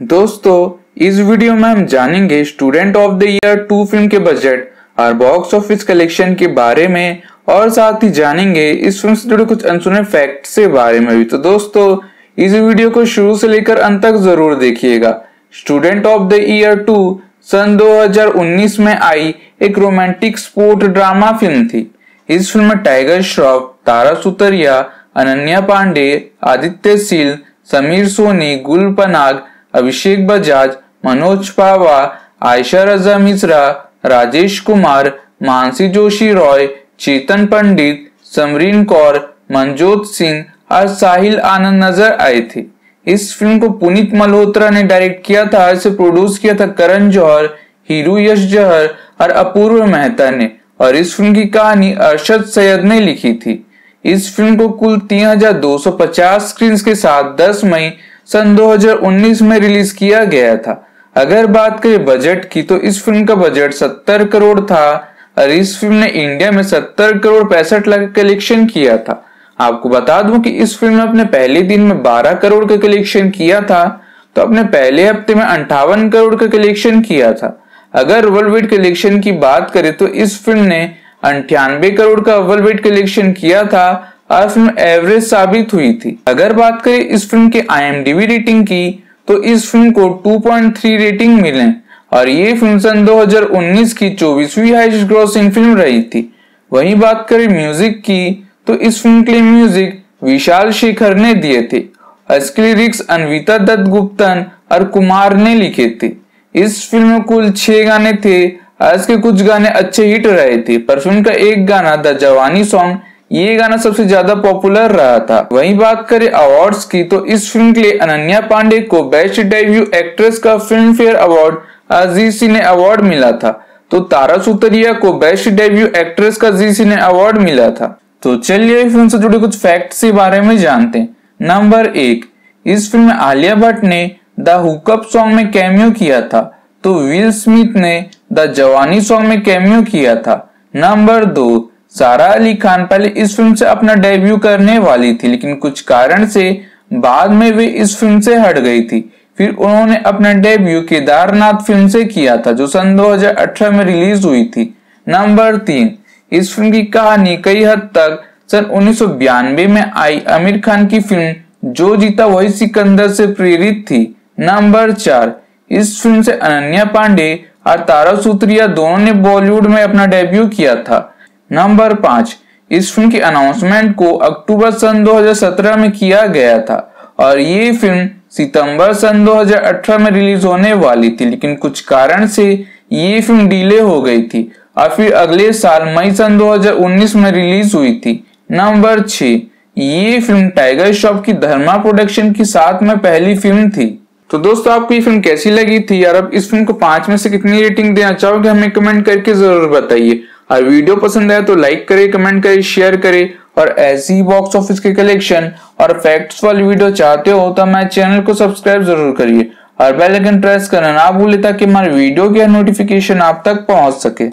दोस्तों, इस वीडियो में हम जानेंगे स्टूडेंट ऑफ़ द ईयर टू फ़िल्म के बजट और बॉक्स ऑफ़िस कलेक्शन के बारे में और साथ ही जानेंगे इस फ़िल्म से जुड़े कुछ अनसुने फैक्ट के बारे में भी। तो दोस्तों, इस वीडियो को शुरू से लेकर अंत तक ज़रूर देखिएगा। स्टूडेंट ऑफ़ द ईयर टू सन 2019 में आई एक रोमांटिक स्पोर्ट ड्रामा फ़िल्म थी। इस फ़िल्म में टाइगर श्रॉफ तारा सुतरिया अनन्या पांडे आदित्य सील समीर सोनी गुल पनाग अभिषेक बजाज, मनोज पावा, आयशा रजा मिश्रा, राजेश कुमार, मानसी जोशी रॉय, चेतन पंडित, समरीन कौर, मनजोत सिंह और साहिल आनंद नज़र आए थे। इस फ़िल्म को पुनीत मल्होत्रा ने डायरेक्ट किया था, इसे प्रोड्यूस किया था करण जौहर, हीरू यश जहर और अपूर्व मेहता ने, और इस फ़िल्म की कहानी अरशद सैयद ने लिखी थी। इस फ़िल्म को कुल 3250 स्क्रीन के साथ 10 मई सन 2019 में रिलीज़ किया गया था। अगर बात करें बजट की तो इस फ़िल्म का बजट 70 करोड़ था और इस फ़िल्म ने इंडिया में 70 करोड़ पैंसठ लाख कलेक्शन किया था। आपको बता दूँ कि इस फ़िल्म ने अपने पहले दिन में 12 करोड़ का कलेक्शन किया था तो अपने पहले हफ़्ते में अंठावन करोड़ का कलेक्शन किया था। अगर वर्ल्ड कलेक्शन की बात करें तो इस फ़िल्म ने अंठानबे करोड़ का वर्ल्ड कलेक्शन किया था और फ़िल्म एवरेज साबित हुई थी। अगर बात करें इस फ़िल्म के आईएमडीबी रेटिंग की तो इस फ़िल्म को 2.3 रेटिंग मिले। और ये फ़िल्म सन 2019 की चौबीसवीं हाइस्ट ग्रोसिंग फ़िल्म रही थी। वहीं बात करें म्यूज़िक की तो इस फ़िल्म के म्यूज़िक विशाल शेखर ने दिए थे। इसके लिरिक्स अनविता दत्त गुप्तन और कुमार ने लिखे थे। इस फ़िल्म में कुल छह गाने थे। आज के कुछ गाने अच्छे हिट रहे थे। पर फ़िल्म का एक गाना द जवानी सॉन्ग ये गाना सबसे ज़्यादा पॉपुलर रहा था। वहीं बात करें अवार्ड्स की तो इस फ़िल्म के लिए अनन्या पांडे को बेस्ट डेब्यू एक्ट्रेस का फ़िल्म फेयर अवार्ड अज़ीज़ सिने अवार्ड मिला था। तो तारा सुतरिया को बेस्ट डेब्यू एक्ट्रेस का जी सिने अवार्ड मिला था। तो चलिए फ़िल्म से जुड़े कुछ फैक्ट्स के बारे में जानते हैं। नंबर एक, इस फ़िल्म में आलिया भट्ट ने द हुकअप सॉन्ग में कैमियो किया था। तो विल स्मिथ ने द जवानी सॉन्ग में कैमियो किया था। नंबर दो सारा अली खान पहले इस फ़िल्म से अपना डेब्यू करने वाली थी, लेकिन कुछ कारण से बाद में वे इस फ़िल्म से हट गई थी। फिर उन्होंने अपना डेब्यू केदारनाथ फ़िल्म से किया था, जो सन 2018 में रिलीज़ हुई थी। नंबर तीन, इस फ़िल्म की कहानी कई हद तक सन उन्नीस में आई। आमिर खान की फ़िल्म जो जीता वही सिकंदर से प्रेरित थी। नंबर चार, इस फ़िल्म से अनन्या पांडे और तारा सूत्रिया दोनों ने बॉलीवुड में अपना डेब्यू किया था। नंबर पाँच, इस फ़िल्म की अनाउंसमेंट को अक्टूबर सन 2017 में किया गया था और ये फ़िल्म सितंबर सन 2018 में रिलीज़ होने वाली थी, लेकिन कुछ कारण से ये फ़िल्म डिले हो गई थी और फिर अगले साल मई सन 2019 में रिलीज़ हुई थी। नंबर छ, ये फ़िल्म टाइगर श्रॉफ की धर्मा प्रोडक्शन की साथ में पहली फ़िल्म थी। तो दोस्तों, आपको ये फ़िल्म कैसी लगी थी यार अब इस फ़िल्म को पाँच में से कितनी रेटिंग देना चाहोगे, हमें कमेंट करके ज़रूर बताइए। और वीडियो पसंद आए तो लाइक करे कमेंट करे शेयर करे और ऐसी बॉक्स ऑफ़िस के कलेक्शन और फैक्ट्स वाली वीडियो चाहते हो तो हमारे चैनल को सब्सक्राइब ज़रूर करिए और बेल आइकन प्रेस करना ना भूले ताकि हमारे वीडियो की नोटिफिकेशन आप तक पहुँच सके।